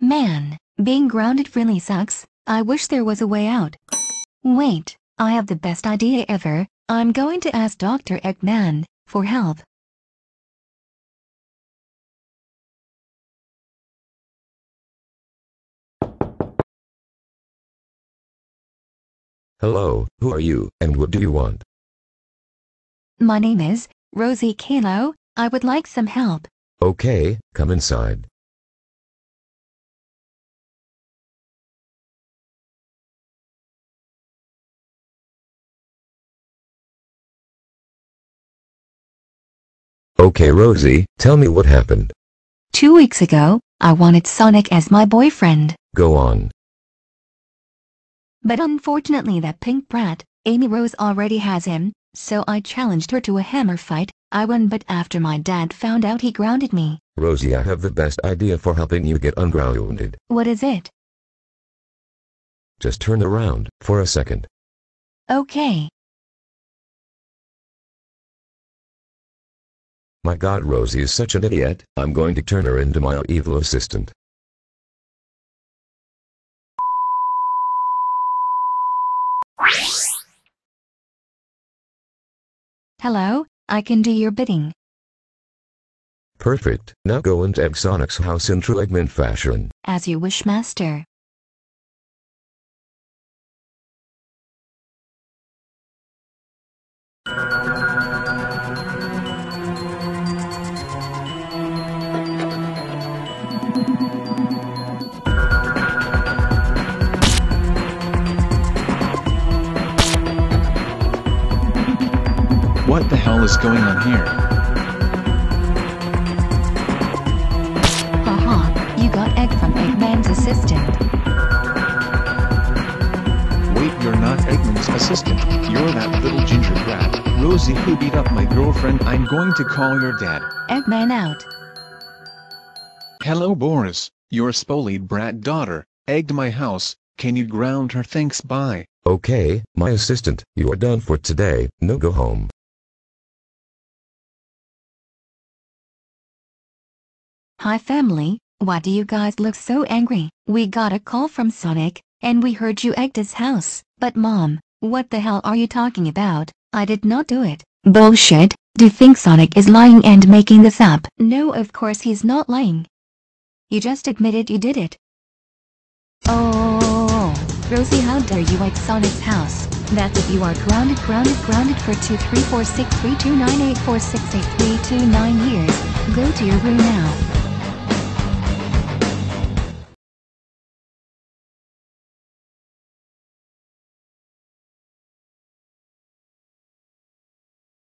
Man, being grounded really sucks. I wish there was a way out. Wait, I have the best idea ever. I'm going to ask Dr. Eggman for help. Hello, who are you, and what do you want? My name is Rosie Kalo. I would like some help. Okay, come inside. Okay Rosie, tell me what happened. Two weeks ago, I wanted Sonic as my boyfriend. Go on. But unfortunately that pink brat, Amy Rose already has him, so I challenged her to a hammer fight. I won but after my dad found out he grounded me. Rosie I have the best idea for helping you get ungrounded. What is it? Just turn around, for a second. Okay. My god Rosie is such an idiot, I'm going to turn her into my evil assistant. Hello, I can do your bidding. Perfect, now go into Egg Sonic's house in true Eggman fashion. As you wish, master. What the hell is going on here? Haha, you got egg from Eggman's assistant. Wait, you're not Eggman's assistant. You're that little ginger brat, Rosie who beat up my girlfriend. I'm going to call your dad. Eggman out. Hello Boris, your spolied brat daughter, egged my house. Can you ground her thanks bye? Okay, my assistant, you are done for today, no go home. Hi family, why do you guys look so angry? We got a call from Sonic, and we heard you egged his house. But mom, what the hell are you talking about? I did not do it. Bullshit, do you think Sonic is lying and making this up? No of course he's not lying. You just admitted you did it. Oh, Rosie how dare you egg Sonic's house? That's if you are grounded grounded grounded for 2 3 4 6 3 2 9 8 4 6 8 3 2 9 years. Go to your room now.